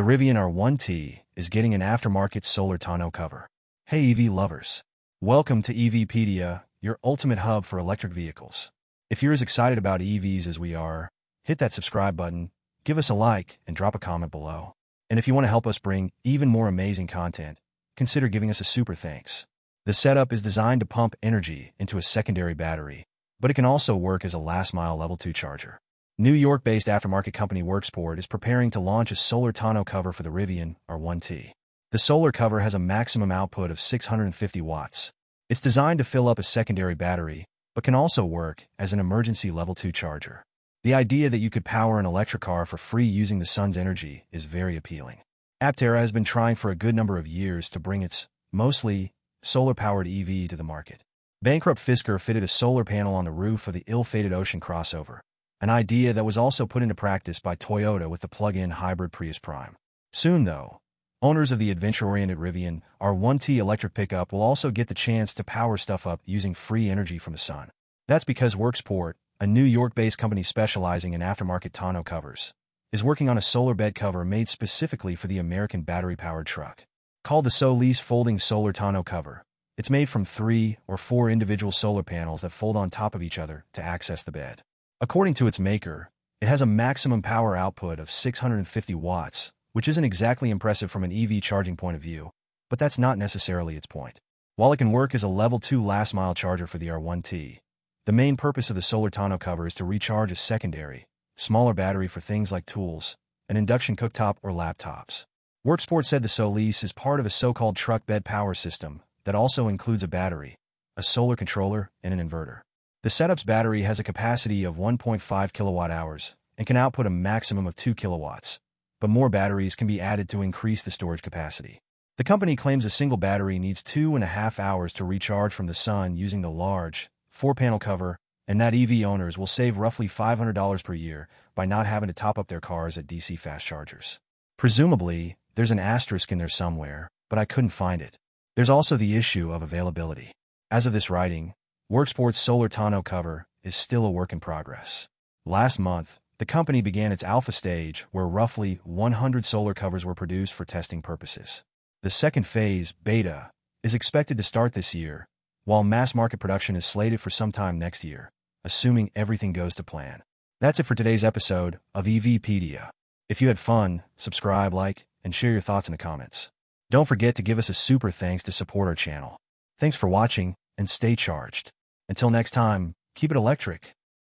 The Rivian R1T is getting an aftermarket solar tonneau cover. Hey EV lovers. Welcome to EVpedia, your ultimate hub for electric vehicles. If you're as excited about EVs as we are, hit that subscribe button, give us a like, and drop a comment below. And if you want to help us bring even more amazing content, consider giving us a super thanks. The setup is designed to pump energy into a secondary battery, but it can also work as a last-mile Level 2 charger. New York-based aftermarket company Worksport is preparing to launch a solar tonneau cover for the Rivian R1T. The solar cover has a maximum output of 650 watts. It's designed to fill up a secondary battery, but can also work as an emergency Level 2 charger. The idea that you could power an electric car for free using the sun's energy is very appealing. Aptera has been trying for a good number of years to bring its, mostly, solar-powered EV to the market. Bankrupt Fisker fitted a solar panel on the roof of the ill-fated Ocean crossover, an idea that was also put into practice by Toyota with the plug-in hybrid Prius Prime. Soon, though, owners of the adventure-oriented Rivian R1T electric pickup will also get the chance to power stuff up using free energy from the sun. That's because Worksport, a New York-based company specializing in aftermarket tonneau covers, is working on a solar bed cover made specifically for the American battery-powered truck. Called the Solis Folding Solar Tonneau Cover, it's made from three or four individual solar panels that fold on top of each other to access the bed. According to its maker, it has a maximum power output of 650 watts, which isn't exactly impressive from an EV charging point of view, but that's not necessarily its point. While it can work as a level 2 last-mile charger for the R1T, the main purpose of the solar tonneau cover is to recharge a secondary, smaller battery for things like tools, an induction cooktop, or laptops. Worksport said the Solis is part of a so-called truck bed power system that also includes a battery, a solar controller, and an inverter. The setup's battery has a capacity of 1.5 kilowatt hours and can output a maximum of 2 kilowatts, but more batteries can be added to increase the storage capacity. The company claims a single battery needs two and a half hours to recharge from the sun using the large, four-panel cover, and that EV owners will save roughly $500 per year by not having to top up their cars at DC fast chargers. Presumably, there's an asterisk in there somewhere, but I couldn't find it. There's also the issue of availability. As of this writing, Worksport's solar tonneau cover is still a work in progress. Last month, the company began its alpha stage where roughly 100 solar covers were produced for testing purposes. The second phase, beta, is expected to start this year, while mass market production is slated for sometime next year, assuming everything goes to plan. That's it for today's episode of EVpedia. If you had fun, subscribe, like, and share your thoughts in the comments. Don't forget to give us a super thanks to support our channel. Thanks for watching, and stay charged. Until next time, keep it electric.